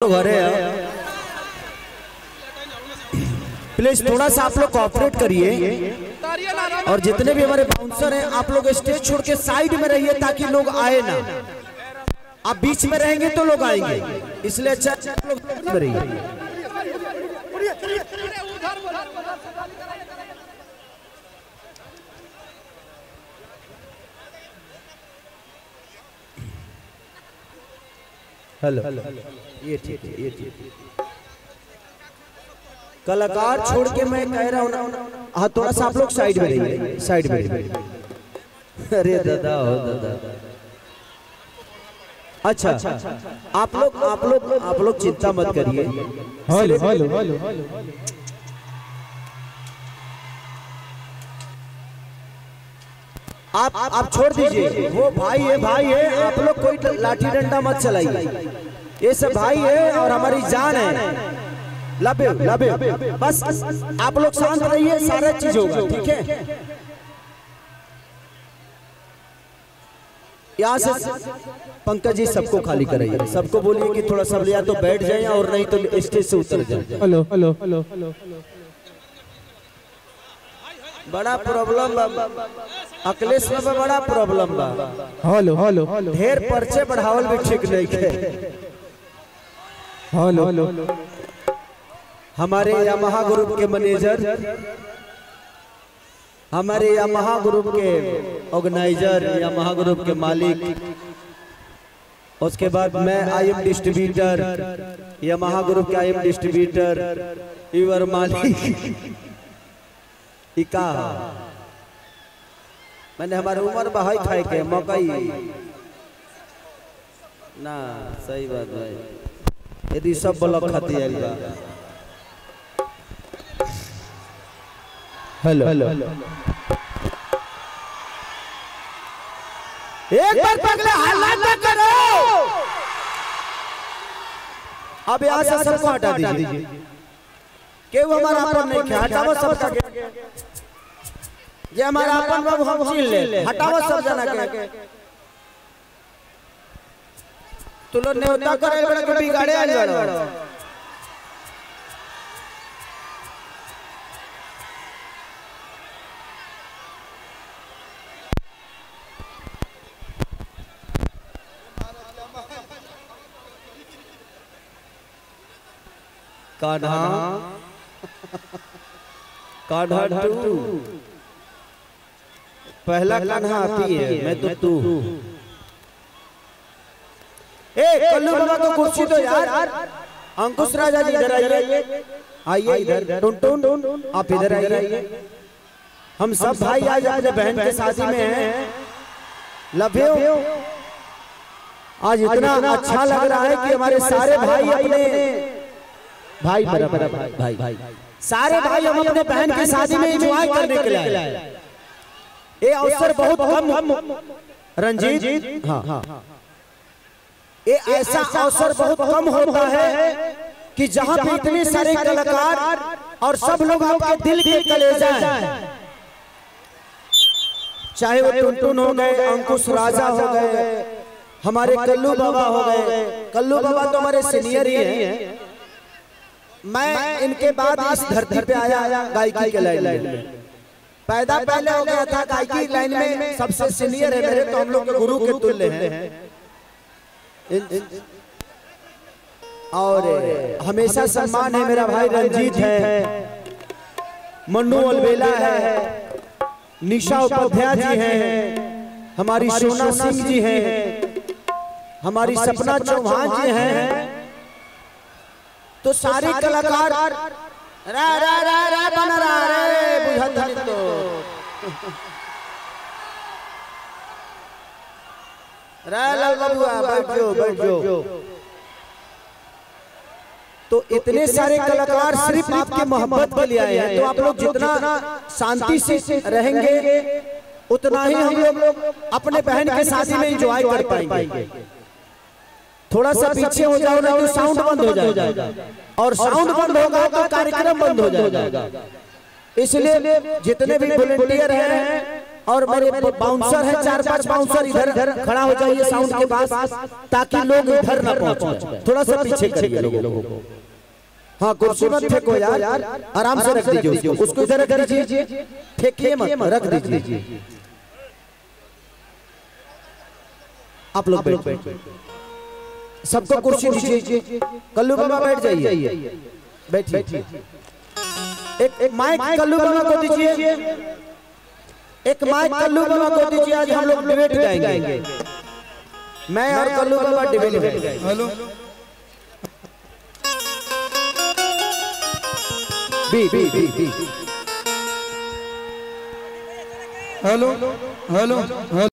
घरे प्लीज़ थोड़ा सा आप लोग कॉपरेट करिए। और जितने भी हमारे बाउंसर हैं, आप लोग स्टेज छोड़ के साइड में रहिए ताकि लोग आए ना। आप बीच में रहेंगे तो लोग आएँगे। इसलिए अच्छा आप लोग हेलो। ये ठीक है ये ठीक है। कलाकार छोड़ के मैं कह रहा हूँ ना हाँ थोड़ा सा आप लोग साइड में रहिए साइड में रहिए। अरे दादा हो दादा। अच्छा। आप लोग आप लोग आप लोग चिंता मत करिए। Hello hello hello. आप आप छोड़ दीजिए। वो भाई है भाई है आप लोग कोई लाठी डंडा मत चलाइए। ये सब भाई है और हमारी जान है। लबे लबे बस आप लोग शांत रहिए सारा चीज़ होगा ठीक है? यहाँ से पंकज जी सबको खाली कराइए। सबको बोलिए कि थोड़ा सब लिया तो बैठ जाए और नहीं तो स्टेज से उतर जाए। Hello hello hello. हेलो बड़ा प्रॉब्लम अखिलेश बाबा बड़ा प्रॉब्लम बा। Hello hello. हेलो ढेर पर्चे बढ़ावल भी ठीक नहीं है। हेलो। हेलो हमारे यामाहा ग्रुप के मैनेजर हमारे यामाहा ग्रुप के ऑर्गेनाइजर यामाहा ग्रुप के मालिक उसके बाद मैं I am distributor Yamaha group के आई एम डिस्ट्रीब्यूटर यूर मालिक इका। मैंने हमारे उम्र बहाई खाए के मकई। ना सही बात भाई। यदि सब ब्लॉक खाती है हेलो। हेलो। एक बार पगले हल्ला न करो। अब यहाँ से सबको हटा दीजिए। केहू हमारा अपन नहीं किया हटाओ सब के जे हमारा अपन बाबू हम छीन ले। हटाओ सब जना के तू लोग न्योता करे बड़ा के बिगाड़े आ जाओ कान्हा। कान्हा टू। पहला कान्हा आती है मैं तो तू ए कल्लू बाबा को कुर्सी दो यार। अंकुश राजा जी इधर आइए। आइए इधर। टुन टुन आप इधर आइए। हम सब भाई आज अपने बहन के शादी में हैं। लभे आज इतना अच्छा लग रहा है कि हमारे सारे भाई अपने भाई भाई भाई भाई सारे भाई हम अपने बहन की शादी में एंजॉय करने के लिए आए। ये अवसर बहुत कम रंजीत? हाँ। हाँ ये ऐसा अवसर बहुत कम होता है कि जहाँ पे इतने सारे कलाकार और सब लोग आपके दिल के कलेजा हैं चाहे वो टुनटुन हो गए अंकुश राजा हो गए हमारे कल्लू बाबा हो गए। कल्लू बाबा तो हमारे सीनियर ही हैं मैं इनके बाद इस धरती पे आया गायकी के लाइन में। पैदा पहले हो गया था गायकी लाइन में। सबसे सीनियर है मेरे तो हम लोग गुरु के तुल्य हैं। और हमेशा सम्मान है मेरा भाई रंजीत है। मन्नू अलबेला है। निशा उपाध्याय जी हैं। हमारी सोना सिंह जी हैं। हमारी सपना चौहान जी हैं। तो सारे कलाकार रा रा रा रा बन रहा तो बबुआ बैठ तो इतने सारे कलाकार सिर्फ़ आपके मोहब्बत के लिए आए हैं। तो आप लोग जितना शांति से रहेंगे उतना ही हम लोग अपने बहन के शादी में इंजॉय कर पाएँगे। थोड़ा सा पीछे हो जाओ ना तो साउंड बंद हो जाएगा। और साउंड बंद होगा तो कार्यक्रम बंद हो जाएगा। इसलिए जितने भी वॉलेंटियर हैं और मेरे बाउंसर है चार पाँच बाउंसर इधर इधर खड़ा हो जाइए साउंड के पास ताकि लोग इधर ना पहुँच थोड़ा सा पीछे करिए लोगों को। हाँ कुर्सी मत फेंको यार। आराम से रख दीजिए उसको उसको इधर रख दीजिए। फेंकिए मत। रख दीजिए। आप लोग बैठ सबको कुर्सी दीजिए। कल्लू बाबा बैठ जाइए। बैठिए। एक एक माइक कल्लू बाबा को दीजिए। एक माइक कल्लू बाबा को दीजिए आज हम लोग डिबेट गाएँगे मैं और कल्लू बाबा debate hello B B B B. Hello hello hello.